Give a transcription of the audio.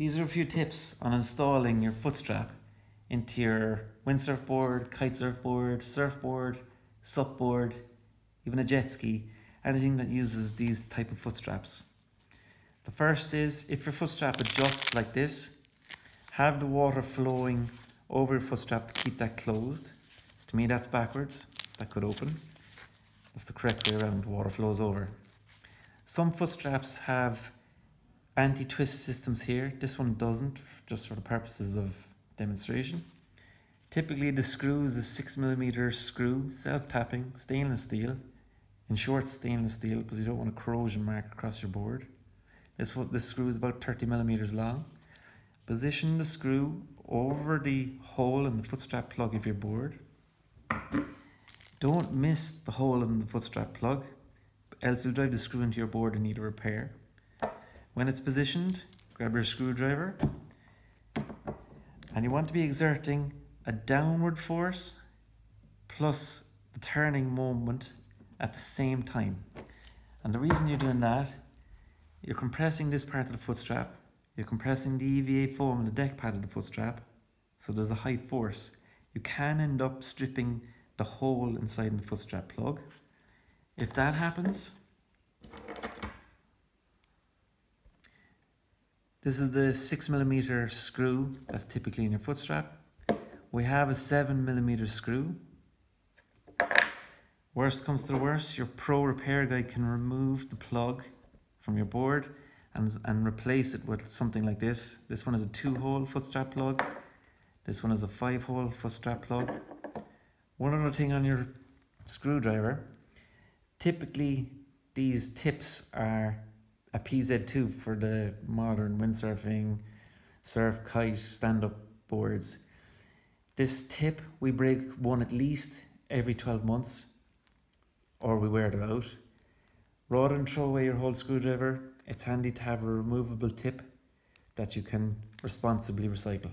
These are a few tips on installing your foot strap into your windsurf board, kite surf board, surfboard, surfboard, supboard, even a jet ski, anything that uses these type of foot straps. The first is if your foot strap adjusts like this, have the water flowing over your foot strap to keep that closed. To me that's backwards, that could open. That's the correct way around, water flows over. Some foot straps have anti-twist systems here. This one doesn't, just for the purposes of demonstration. Typically the screw is a 6mm screw, self-tapping, stainless steel. In short stainless steel because you don't want a corrosion mark across your board. This, this screw is about 30mm long. Position the screw over the hole in the foot strap plug of your board. Don't miss the hole in the foot strap plug, else you'll drive the screw into your board and need a repair. When it's positioned, grab your screwdriver and you want to be exerting a downward force plus the turning moment at the same time. And the reason you're doing that, you're compressing this part of the foot strap, you're compressing the EVA foam on the deck pad of the foot strap, so there's a high force. You can end up stripping the hole inside the foot strap plug. If that happens, This is the six millimeter screw that's typically in your foot strap. We have a seven millimeter screw. Worst comes to the worst, your pro repair guy can remove the plug from your board and, and replace it with something like this. This one is a two hole foot strap plug. This one is a five hole foot strap plug. One other thing on your screwdriver, typically these tips are a PZ2 for the modern windsurfing, surf, kite, stand-up boards. This tip, we break one at least every 12 months or we wear it out. Rather than throw away your whole screwdriver, it's handy to have a removable tip that you can responsibly recycle.